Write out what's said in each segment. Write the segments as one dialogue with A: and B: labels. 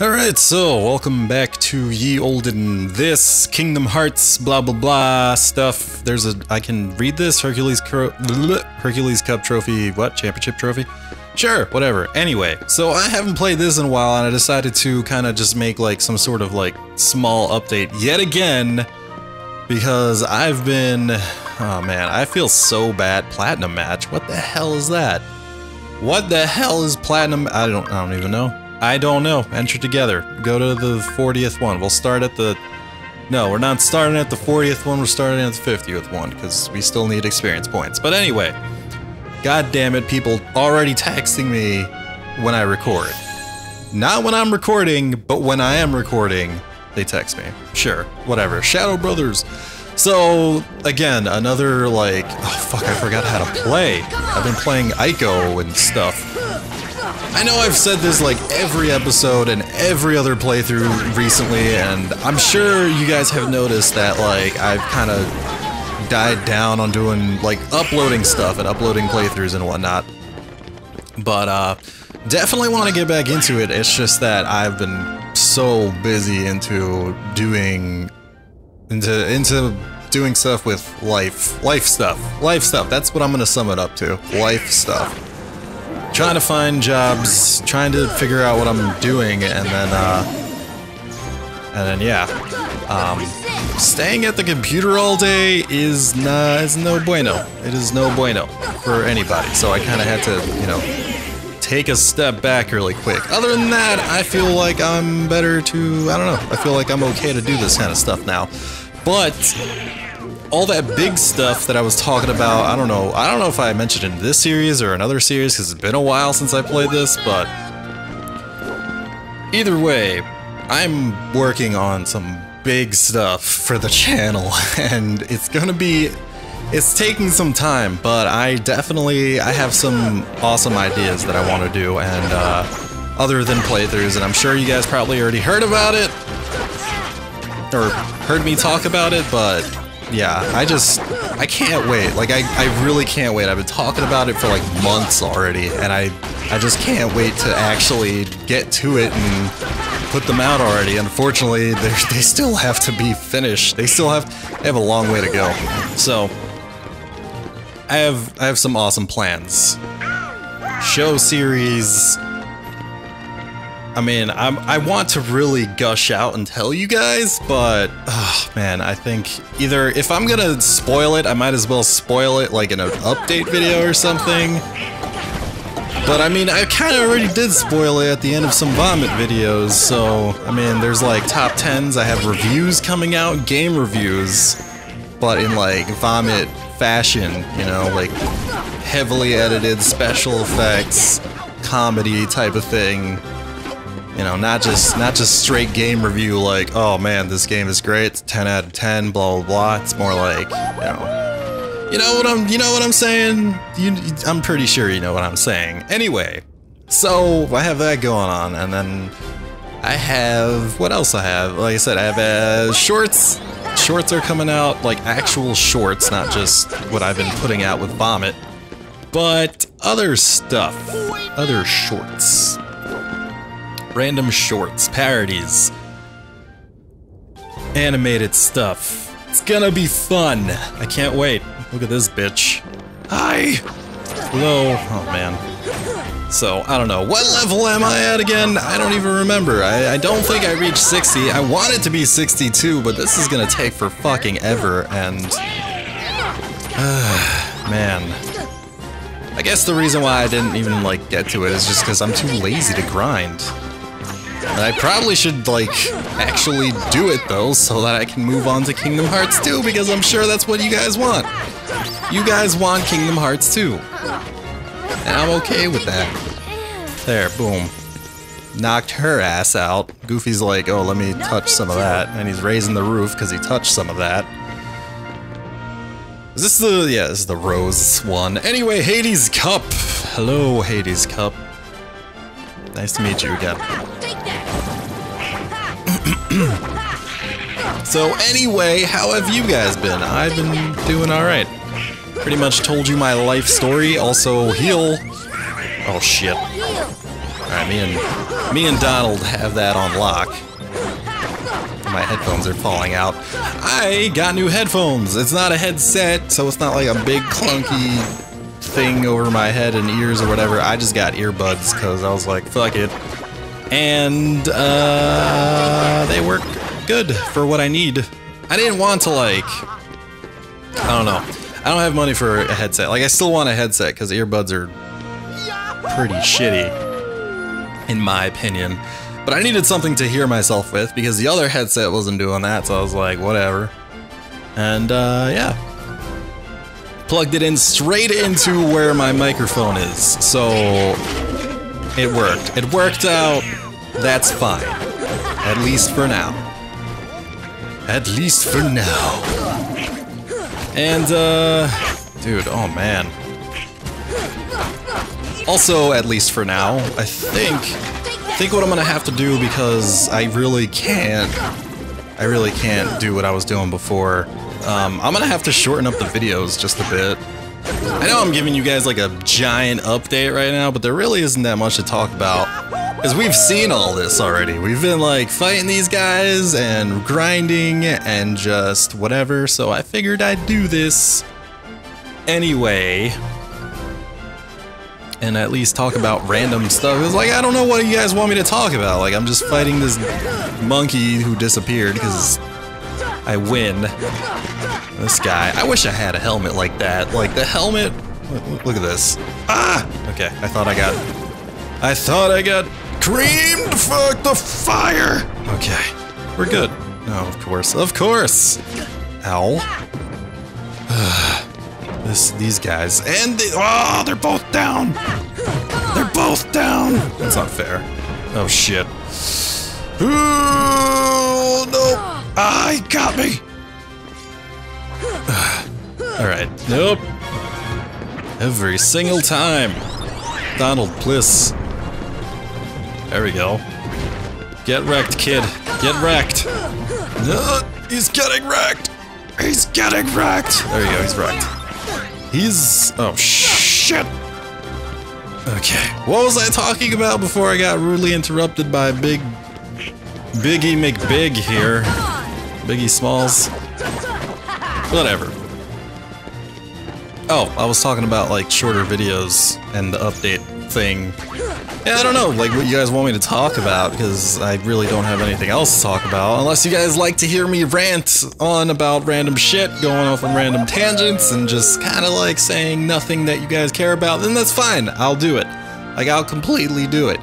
A: Alright, so welcome back to Ye Olden This Kingdom Hearts blah blah blah stuff. There's a I can read this Hercules Hercules Cup trophy, what? Championship trophy? Sure, whatever. Anyway, so I haven't played this in a while and I decided to kind of just make like some sort of like small update yet again because I've been oh man, I feel so bad. Platinum match. What the hell is that? What the hell is platinum? I don't I don't even know. I don't know. Enter together. Go to the 40th one. We'll start at the... No, we're not starting at the 40th one. We're starting at the 50th one because we still need experience points. But anyway, god damn it, people already texting me when I record. Not when I'm recording, but when I am recording, they text me. Sure, whatever. Shadow Brothers. So, again, another like... Oh, fuck, I forgot how to play. I've been playing Ico and stuff. I know I've said this like every episode and every other playthrough recently, and I'm sure you guys have noticed that like I've kind of died down on doing like uploading stuff and uploading playthroughs and whatnot. But uh, definitely want to get back into it. It's just that I've been so busy into doing into into doing stuff with life life stuff life stuff. That's what I'm gonna sum it up to. Life stuff trying to find jobs, trying to figure out what I'm doing, and then, uh, and then, yeah. Um, staying at the computer all day is, nah, is no bueno. It is no bueno for anybody, so I kind of had to, you know, take a step back really quick. Other than that, I feel like I'm better to, I don't know, I feel like I'm okay to do this kind of stuff now. But, all that big stuff that I was talking about, I don't know, I don't know if I mentioned in this series or another series because it's been a while since I played this, but either way, I'm working on some big stuff for the channel and it's gonna be it's taking some time, but I definitely I have some awesome ideas that I want to do and uh, other than playthroughs and I'm sure you guys probably already heard about it or heard me talk about it, but yeah, I just, I can't wait. Like, I, I really can't wait. I've been talking about it for like months already, and I, I just can't wait to actually get to it and put them out already. Unfortunately, they still have to be finished. They still have, they have a long way to go. So, I have, I have some awesome plans. Show series, I mean, I'm, I want to really gush out and tell you guys, but, oh, man, I think either if I'm gonna spoil it, I might as well spoil it like in an update video or something. But I mean, I kind of already did spoil it at the end of some Vomit videos, so, I mean, there's like top 10s, I have reviews coming out, game reviews, but in like Vomit fashion, you know, like heavily edited special effects, comedy type of thing. You know, not just not just straight game review like, oh man, this game is great, it's 10 out of 10, blah blah blah. It's more like, you know, you know what I'm, you know what I'm saying? You, I'm pretty sure you know what I'm saying. Anyway, so I have that going on, and then I have what else I have? Like I said, I have uh, shorts. Shorts are coming out, like actual shorts, not just what I've been putting out with Vomit, but other stuff, other shorts random shorts, parodies, animated stuff. It's gonna be fun. I can't wait. Look at this bitch. Hi! Hello. Oh, man. So, I don't know. What level am I at again? I don't even remember. I, I don't think I reached 60. I want it to be 62, but this is gonna take for fucking ever, and... Uh, man. I guess the reason why I didn't even, like, get to it is just because I'm too lazy to grind. I probably should, like, actually do it, though, so that I can move on to Kingdom Hearts 2, because I'm sure that's what you guys want. You guys want Kingdom Hearts 2. And I'm okay with that. There, boom. Knocked her ass out. Goofy's like, oh, let me touch some of that. And he's raising the roof because he touched some of that. Is this the... yeah, this is the Rose one. Anyway, Hades Cup. Hello, Hades Cup. Nice to meet you again. so anyway, how have you guys been? I've been doing alright. Pretty much told you my life story, also heal. Oh shit. Alright, me and Me and Donald have that on lock. My headphones are falling out. I got new headphones. It's not a headset, so it's not like a big clunky thing over my head and ears or whatever. I just got earbuds because I was like, fuck it. And uh, they work good for what I need. I didn't want to like, I don't know. I don't have money for a headset. Like I still want a headset because earbuds are pretty shitty, in my opinion. But I needed something to hear myself with because the other headset wasn't doing that, so I was like, whatever. And uh, yeah, plugged it in straight into where my microphone is. So it worked. It worked out. That's fine. At least for now. At least for now. And, uh, dude, oh man. Also, at least for now, I think, I think what I'm gonna have to do because I really can't, I really can't do what I was doing before. Um, I'm gonna have to shorten up the videos just a bit. I know I'm giving you guys like a giant update right now, but there really isn't that much to talk about. Because we've seen all this already. We've been like fighting these guys and grinding and just whatever, so I figured I'd do this anyway. And at least talk about random stuff. It's like, I don't know what you guys want me to talk about. Like, I'm just fighting this monkey who disappeared because I win. This guy. I wish I had a helmet like that. Like, the helmet... Look at this. Ah! Okay, I thought I got... I thought I got creamed! Fuck the fire! Okay, we're good. No, of course. Of course! Ow. this, these guys. And they, oh, they're both down! They're both down! That's not fair. Oh, shit. Oh, no! Ah, he got me! Alright, nope. Every single time. Donald, please. There we go. Get wrecked, kid. Get wrecked. No, he's getting wrecked. He's getting wrecked. There you go, he's wrecked. He's... Oh, shit. Okay, what was I talking about before I got rudely interrupted by Big... Biggie McBig here? Biggie Smalls? Whatever. Oh, I was talking about like shorter videos and the update thing. Yeah, I don't know, like what you guys want me to talk about, because I really don't have anything else to talk about, unless you guys like to hear me rant on about random shit, going off on random tangents, and just kind of like saying nothing that you guys care about, then that's fine, I'll do it. Like, I'll completely do it.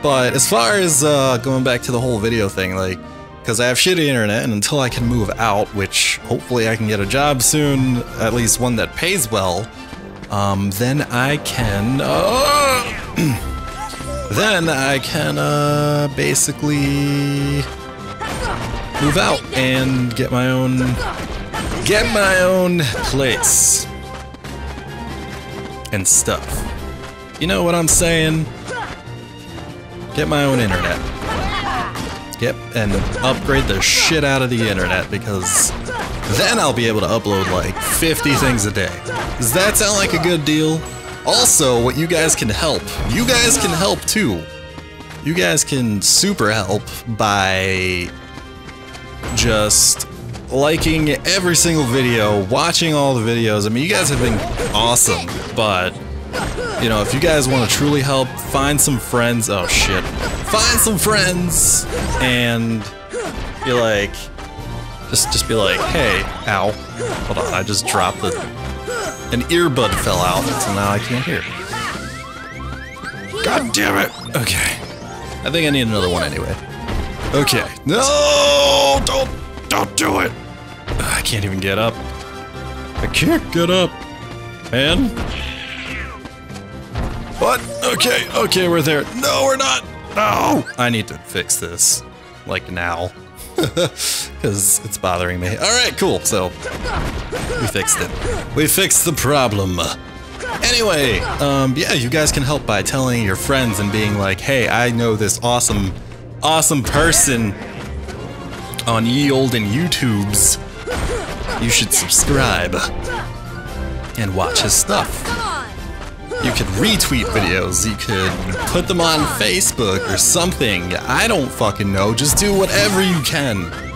A: But as far as uh, going back to the whole video thing, like, because I have shitty internet, and until I can move out, which hopefully I can get a job soon, at least one that pays well, um, then I can, uh, then I can, uh, basically move out and get my own, get my own place and stuff. You know what I'm saying? Get my own internet. Yep, and upgrade the shit out of the internet because then I'll be able to upload like 50 things a day. Does that sound like a good deal? Also, what you guys can help, you guys can help too. You guys can super help by just liking every single video, watching all the videos. I mean, you guys have been awesome, but you know, if you guys want to truly help, find some friends. Oh shit. Find some friends and be like, just just be like, hey, ow. Hold on, I just dropped the, an earbud fell out, so now I can't hear. God damn it. Okay. I think I need another one anyway. Okay. No, don't, don't do it. I can't even get up. I can't get up. Man. What? Okay, okay, we're there. No, we're not. No! I need to fix this. Like now. Because it's bothering me. Alright, cool. So, we fixed it. We fixed the problem. Anyway, um, yeah, you guys can help by telling your friends and being like, hey, I know this awesome, awesome person on ye olden YouTubes. You should subscribe and watch his stuff. You could retweet videos. You could put them on Facebook or something. I don't fucking know. Just do whatever you can.